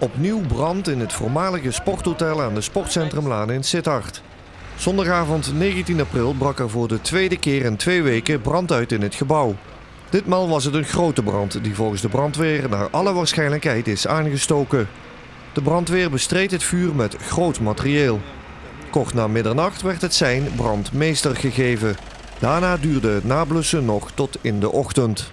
Opnieuw brand in het voormalige sporthotel aan de Sportcentrumlaan in Sittard. Zondagavond 19 april brak er voor de tweede keer in twee weken brand uit in het gebouw. Ditmaal was het een grote brand die volgens de brandweer naar alle waarschijnlijkheid is aangestoken. De brandweer bestreed het vuur met groot materieel. Kort na middernacht werd het zijn brandmeester gegeven. Daarna duurde het nablussen nog tot in de ochtend.